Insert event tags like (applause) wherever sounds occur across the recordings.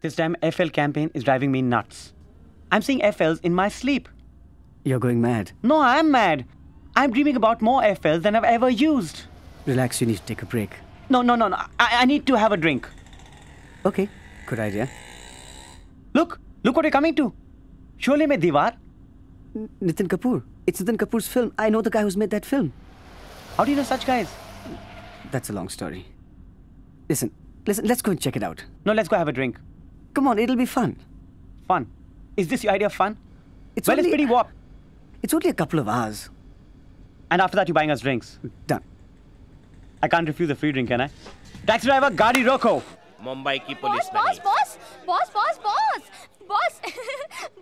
This damn FL campaign is driving me nuts. I'm seeing FLs in my sleep. You're going mad. No, I'm mad. I'm dreaming about more FLs than I've ever used. Relax, you need to take a break. No, no, no, no. I, I need to have a drink. Okay, good idea. Look, look what you're coming to. Surely mein Diwar. Nitin Kapoor. It's Nitin Kapoor's film. I know the guy who's made that film. How do you know such guys? That's a long story. Listen, listen, let's go and check it out. No, let's go have a drink. Come on, it'll be fun. Fun. Is this your idea of fun? It's well, only, it's pretty warped. It's only a couple of hours. And after that, you're buying us drinks. Done. I can't refuse a free drink, can I? Taxi driver, Gadi Roko. Mumbai की boss police boss नहीं boss boss boss boss (laughs) boss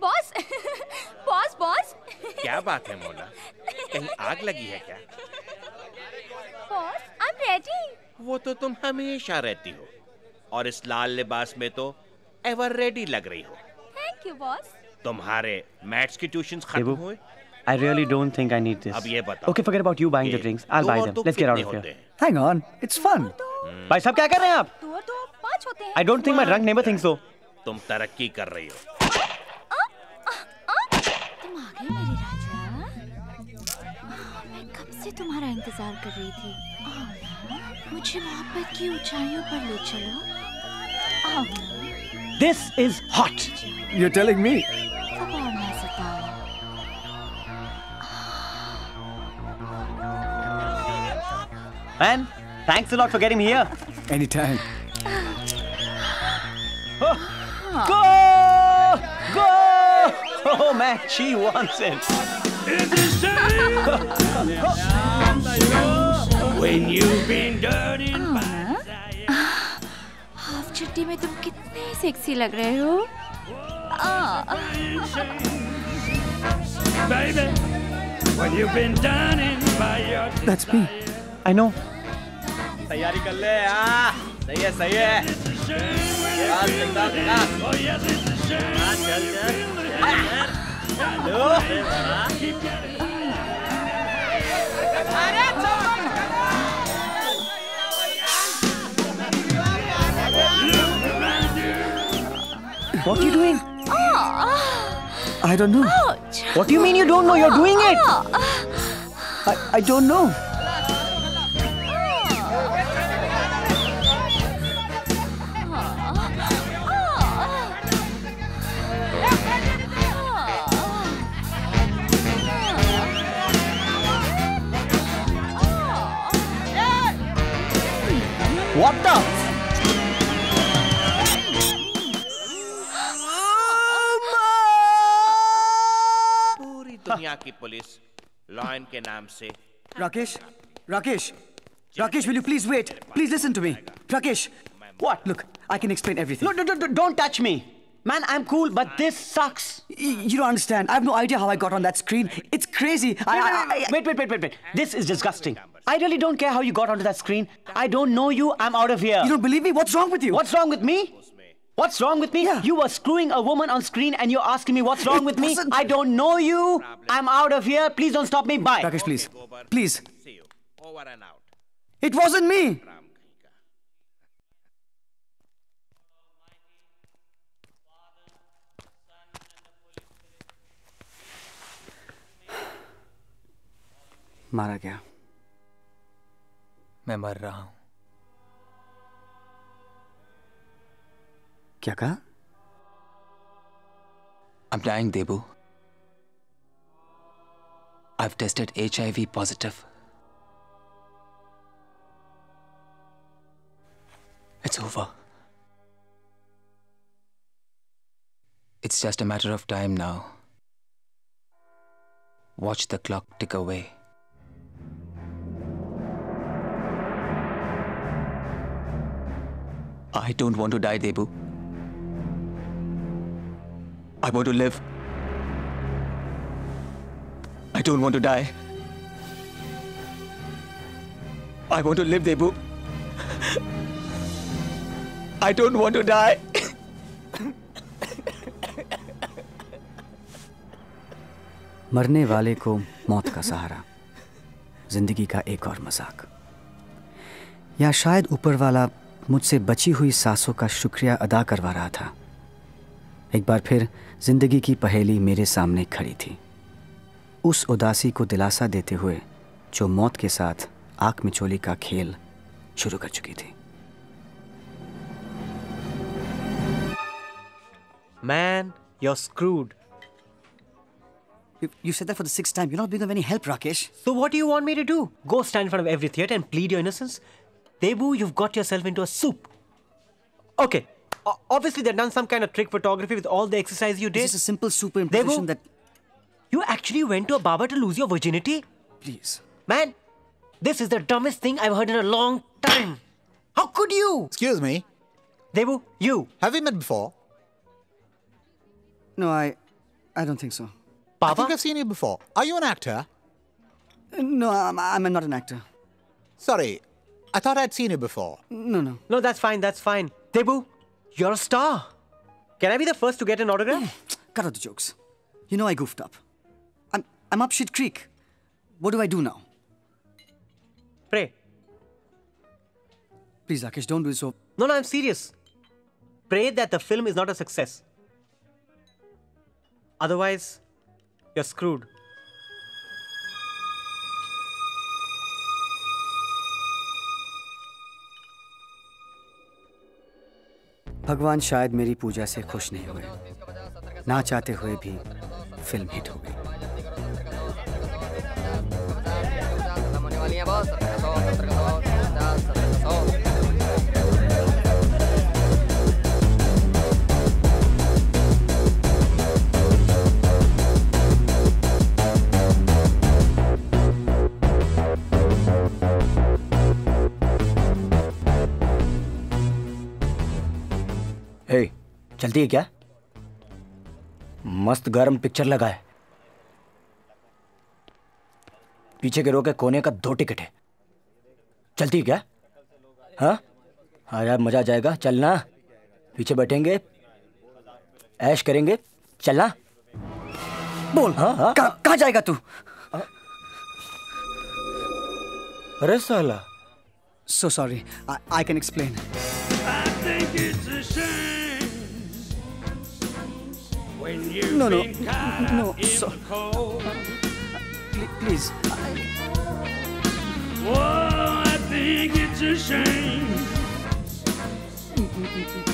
boss (laughs) boss boss क्या बात है मोना कहीं आग लगी है क्या बॉस आई एम रेडी वो तो तुम हमेशा रहती हो और इस लाल लिबास में तो एवर रेडी लग रही हो थैंक यू बॉस तुम्हारे मैथ्स के ट्यूशंस खत्म हुए? I really don't think I need this अब ये बताओ okay forget about you buying the drinks I will buy them let's get out of here hang on it's fun भाई साहब क्या कर रहे हैं आप? तो तो पाँच होते हैं। I don't think my wrong neighbour thinks so तुम तरक्की कर रही हो। तुम्हारा इंतज़ार कर रही थी? हाँ, मुझे मोहब्बत की ऊंचाइयों पर ले चलो। हाँ। This is hot. You're telling me. Man, thanks a lot for getting me here. Anytime. Oh, (gasps) go! Goal! Oh man, she wants it. It's a shame when you've been dirty. Oh. चड्डी में तुम कितने sexy लग रहे हो Baby, when you've been done in by your That's me. I know. तैयारी कर ले हाँ सही है सही है Oh it's a shame. हाँ चल चल चलो What are you doing? Ah. I don't know. ouch. What do you mean you don't know? You're doing it. I, I don't know. What the? पूरी दुनिया की पुलिस लॉयन के नाम से Rakesh? Rakesh? Rakesh, will you please wait? Please listen to me. Rakesh. What? Look, I can explain everything. No, no, no, no, don't touch me. Man, I'm cool, but this sucks. Y- You don't understand. I have no idea how I got on that screen. It's crazy. I, I, I, I- Wait, wait, wait, wait, wait. This is disgusting. I really don't care how you got onto that screen. I don't know you. I'm out of here. you don't believe me? What's wrong with you? What's wrong with me? What's wrong with me? Yeah. You were screwing a woman on screen and you're asking me what's wrong It with me? wasn't- I don't know you. I'm out of here. Please don't stop me. Bye. Rakesh, please. Please. See you. Over and out. It wasn't me. Ram (sighs) कहीं का मारा गया मैं मर रहा हूं क्या कहा I'm dying, Debu. I've tested HIV positive. It's over. It's just a matter of time now. Watch the clock tick away. I don't want to die, Debu. I want to live. I don't want to die. I want to live, Debu. I don't want to die. मरने वाले को मौत का सहारा ज़िंदगी का एक और मज़ाक या शायद ऊपर वाला मुझसे बची हुई सांसों का शुक्रिया अदा करवा रहा था एक बार फिर ज़िंदगी की पहेली मेरे सामने खड़ी थी उस उदासी को दिलासा देते हुए जो मौत के साथ आँख मिचोली का खेल शुरू कर चुकी थी Man, you're screwed. You, you said that for the sixth time. You're not being of any help, Rakesh. So what do you want me to do? Go stand in front of every theatre and plead your innocence? Debu, you've got yourself into a soup. Okay, obviously they've done some kind of trick photography with all the exercise you This did. is a simple superimposition Devu? that. You actually went to a barber to lose your virginity? Please. Man, this is the dumbest thing I've heard in a long time. How could you? Excuse me. Debu, you. Have we met before? No, I. I don't think so. I think I've seen you before. Are you an actor? Uh, no, I'm, I'm not an actor. Sorry, I thought I'd seen you before. No, no. No, that's fine, that's fine. Debu, you're a star. Can I be the first to get an autograph? Cut out the jokes. You know I goofed up. I'm, I'm up shit creek. What do I do now? Pray. Please, Rakesh, don't do it so. No, no, I'm serious. Pray that the film is not a success. Otherwise, you're screwed. भगवान शायद मेरी पूजा से खुश नहीं हुए। ना चाहते हुए भी फ़िल्म हिट हो गई। हे चलती है क्या? मस्त गर्म पिक्चर लगा है। पीछे के रो के कोने का दो टिकट है। चलती है क्या? हाँ? हाँ यार मज़ा आ जाएगा। चलना। पीछे बैठेंगे। ऐश करेंगे। चलना। बोल। हाँ, हाँ। कहाँ कहाँ जाएगा तू? अरे साला। So sorry I can explain I shame. When you've No, no, been caught no, in so- the cold. Please Oh, I think it's a shame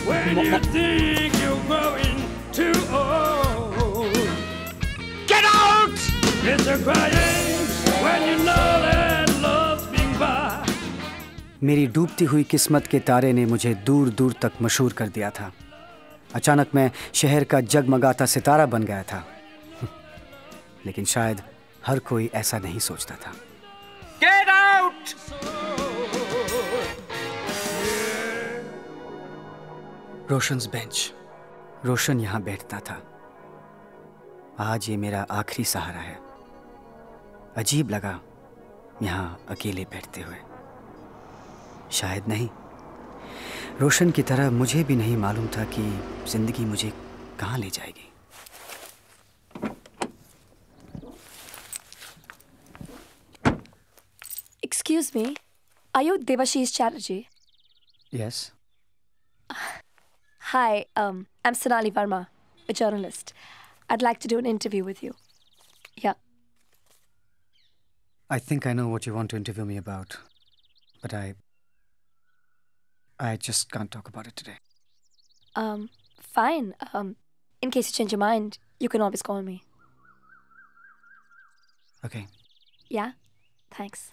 when you think you're growing too old. Get out! It's a crying when you know that love's being by. मेरी डूबती हुई किस्मत के तारे ने मुझे दूर दूर तक मशहूर कर दिया था अचानक मैं शहर का जगमगाता सितारा बन गया था। लेकिन शायद हर कोई ऐसा नहीं सोचता था। Get out! Roshan's bench. Roshan यहाँ बैठता था। आज ये मेरा आखिरी सहारा है। अजीब लगा यहाँ अकेले बैठते हुए। शायद नहीं। रोशन की तरह मुझे भी नहीं मालूम था कि ज़िंदगी मुझे कहाँ ले जाएगी। Excuse me are you Debashish Chatterjee yes hi I am Sonali Verma a journalist I like to do an interview with you yeah I think I know what you want to interview me about but I I just can't talk about it today. Um, fine. Um, in case you change your mind, you can always call me. Okay. Yeah? Thanks.